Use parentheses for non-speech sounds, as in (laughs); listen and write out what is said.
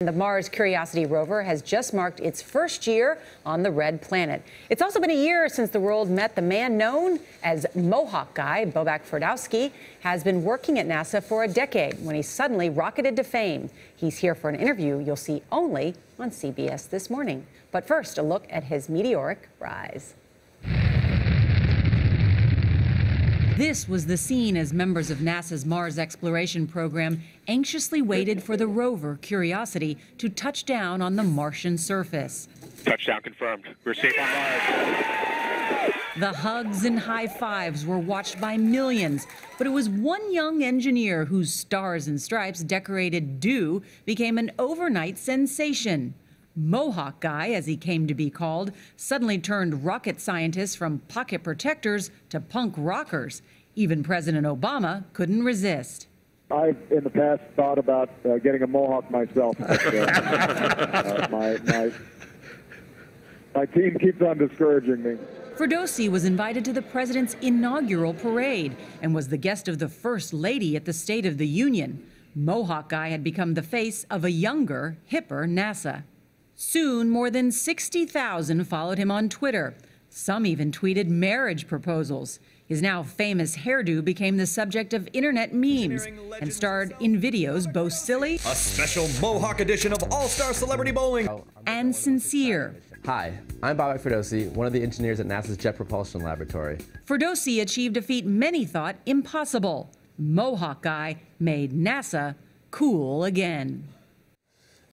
The Mars Curiosity rover has just marked its first year on the red planet. It's also been a year since the world met the man known as Mohawk Guy. Bobak Ferdowsi has been working at NASA for a decade when he suddenly rocketed to fame. He's here for an interview you'll see only on CBS this morning. But first, a look at his meteoric rise. This was the scene as members of NASA's Mars exploration program anxiously waited for the rover Curiosity to touch down on the Martian surface. Touchdown confirmed. We're safe on Mars. The hugs and high fives were watched by millions, but it was one young engineer whose stars and stripes decorated do became an overnight sensation. Mohawk Guy, as he came to be called, suddenly turned rocket scientists from pocket protectors to punk rockers. Even President Obama couldn't resist. I, in the past, thought about uh, getting a mohawk myself. But, (laughs) uh, uh, my, my, my team keeps on discouraging me. Ferdowsi was invited to the president's inaugural parade and was the guest of the first lady at the State of the Union. Mohawk Guy had become the face of a younger, hipper NASA. Soon, more than 60,000 followed him on Twitter. Some even tweeted marriage proposals. His now famous hairdo became the subject of internet memes and starred in videos both silly, a special Mohawk edition of All Star Celebrity Bowling, and sincere. Hi, I'm Bobak Ferdowsi, one of the engineers at NASA's Jet Propulsion Laboratory. Ferdowsi achieved a feat many thought impossible. Mohawk Guy made NASA cool again.